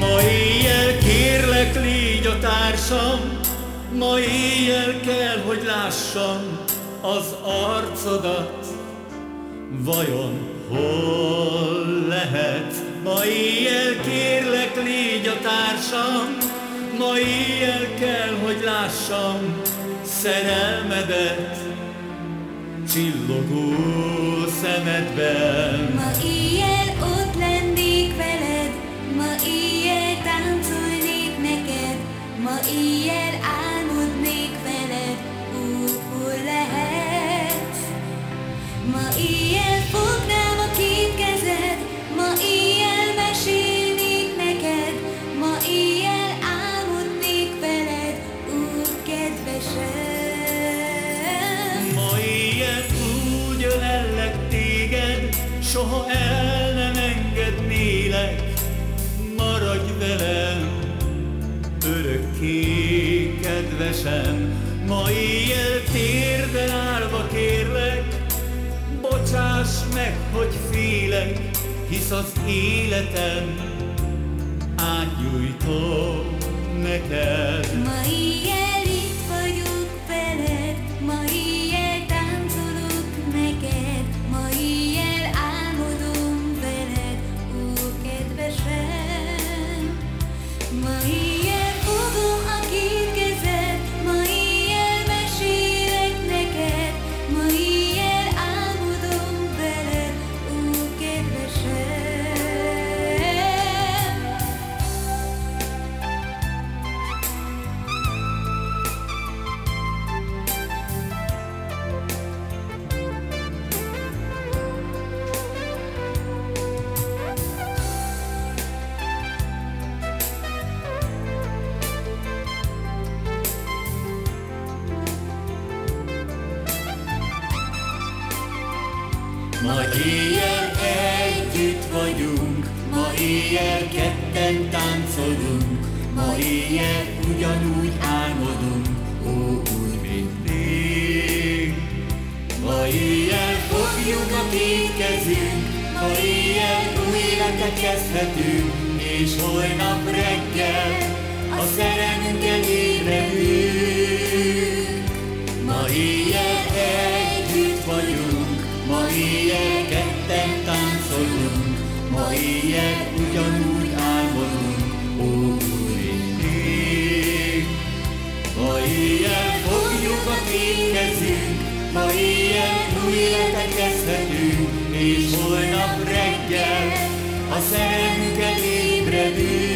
Ma éjjel kérlek, légy a társam, Ma éjjel kell, hogy lássam az arcodat. Vajon hol lehet? Ma éjjel kérlek, légy a társam, Ma éjjel kell, hogy lássam szerelmedet. Csillogó szemedben éjjel álmodnék veled, hol lehet? Kedvesem. Ma éjjel térden állva kérlek, bocsáss meg, hogy félek, hisz az életem átgyújtom neked. Ma éjjel Ma éjjel együtt vagyunk, ma éjjel ketten táncolunk, ma éjjel ugyanúgy álmodunk, ó, úgy, mint rég. Ma éjjel fogjuk a két kezünk, ma éjjel új életet kezdhetünk, és holnap reggel a szerelmünkkel ébredünk. Táncolunk, ma éjjel ugyanúgy álmodunk, ó Úrink. Ma éjjel fogjuk a kezünk, ma éjjel új életet kezdhetünk, és holnap reggel a szerelmünket ébredünk.